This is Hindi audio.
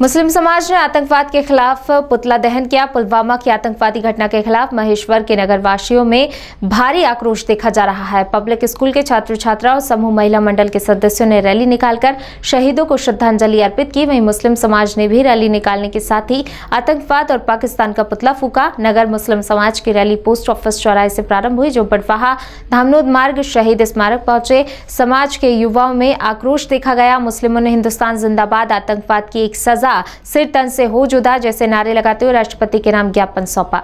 मुस्लिम समाज ने आतंकवाद के खिलाफ पुतला दहन किया। पुलवामा की आतंकवादी घटना के खिलाफ महेश्वर के नगर वासियों में भारी आक्रोश देखा जा रहा है। पब्लिक स्कूल के छात्र छात्राओं समूह महिला मंडल के सदस्यों ने रैली निकालकर शहीदों को श्रद्धांजलि अर्पित की। वहीं मुस्लिम समाज ने भी रैली निकालने के साथ ही आतंकवाद और पाकिस्तान का पुतला फूका। नगर मुस्लिम समाज की रैली पोस्ट ऑफ़िस चौराहे से प्रारंभ हुई, जो बटवाहा धामनोद मार्ग शहीद स्मारक पहुँचे। समाज के युवाओं में आक्रोश देखा गया। मुस्लिमों ने हिंदुस्तान जिंदाबाद आतंकवाद की एक सजा सिर तन से हो जुदा जैसे नारे लगाते हुए राष्ट्रपति के नाम ज्ञापन सौंपा।